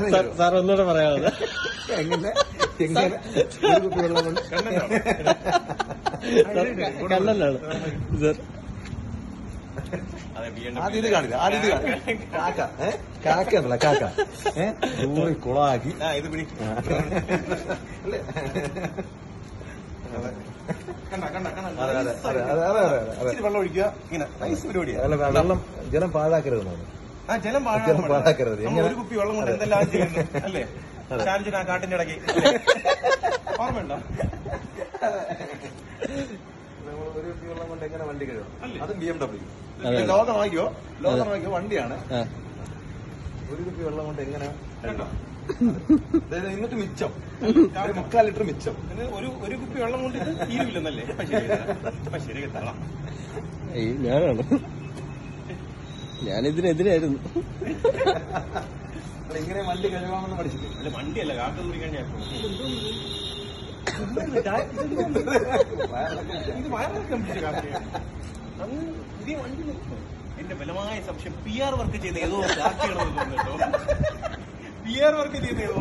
Sir- ഒന്നുകൂടെ പറയാമോ? എങ്ങനെ? എങ്ങനെ? കണ്ണനാണ്. സാർ. ആദ്യം ഇത് കാണില്ല ആദ്യം ഇത് കാണില്ല. കാക്ക ഏ? കാക്ക ഏ? കുളമാക്കി. ഇത് പിടി. വെള്ളം ഒഴിക്കുക. ഇങ്ങനെ. നൈസ് വെള്ളം ജലം പാഴാക്കരുതെന്നാണ്. ആ ജലം ജലം പാഴാക്കരുത്. എങ്ങനെ? ഒരു കുപ്പി വെള്ളം കൊണ്ട് എന്തെല്ലാം ചെയ്യുന്നു അല്ലേ? ഷാൻജിന് ആ കാട്ടിന്റെ ഇടയ്ക്ക്. ഓർമ്മയുണ്ടോ? നമ്മൾ ഒരു കുപ്പി വെള്ളം കൊണ്ട് എങ്ങനെ വണ്ടി കഴിയും അല്ലേ? അതും ബി എം ഡബ്ല്യൂ. ലോകമാക്കിയോ? ലോകമാക്കിയോ വണ്ടിയാണ്. ഒരു കുപ്പി വെള്ളം കൊണ്ട് എങ്ങനെ എന്നിട്ട് മിച്ചം. ഒരു മുക്കാൽ ലിറ്റർ മിച്ചം. ഒരു ഒരു കുപ്പി വെള്ളം കൊണ്ട് ഇത് തീരുമില്ലെന്നല്ലേ ശരി ഈ ഞാനാണ്. ഞാനിതിനെതിരായിരുന്നു. ഇങ്ങനെ വണ്ടി കഴുകാമെന്ന് പഠിച്ചിട്ട് അല്ല വണ്ടിയല്ല കാക്ക കുടിക്കാൻ ഇത് പിടിച്ച കാക്കയാണ് അന്ന് പുതിയ വണ്ടി. എന്റെ ബലമായ സംശയം പി ആർ വർക്ക് ചെയ്ത ഏതോ കേട്ടോ. പി ആർ വർക്ക് ചെയ്ത ഏതോ